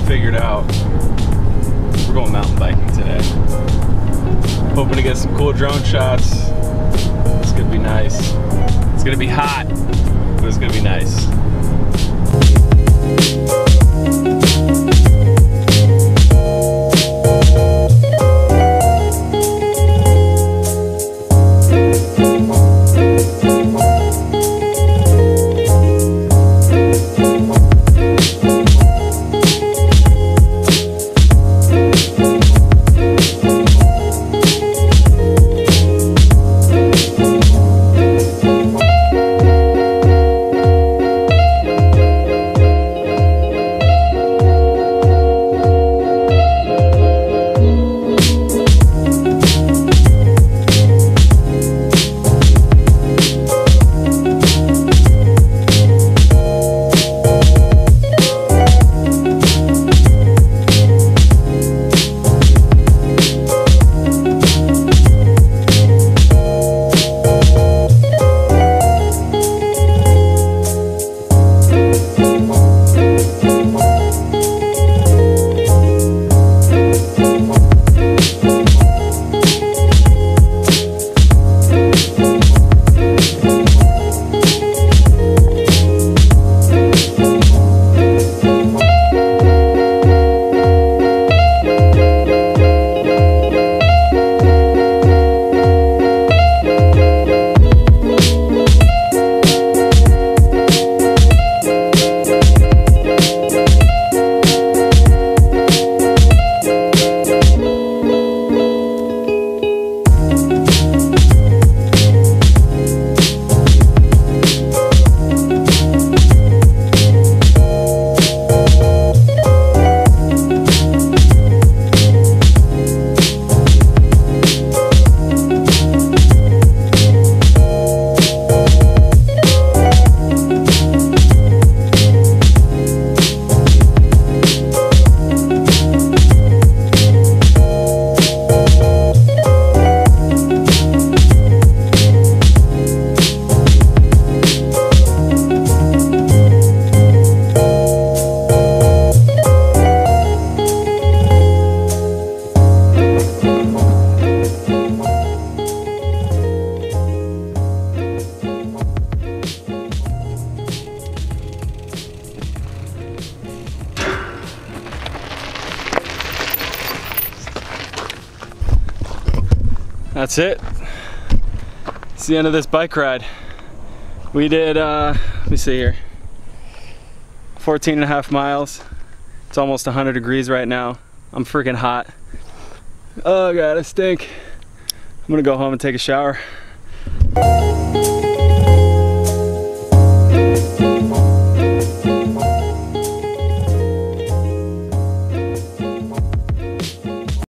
figured out. We're going mountain biking today. Hoping to get some cool drone shots. It's gonna be nice. It's gonna be hot, but it's gonna be nice. That's it. It's the end of this bike ride. We did, uh, let me see here, 14 and a half miles. It's almost 100 degrees right now. I'm freaking hot. Oh God, I stink. I'm gonna go home and take a shower.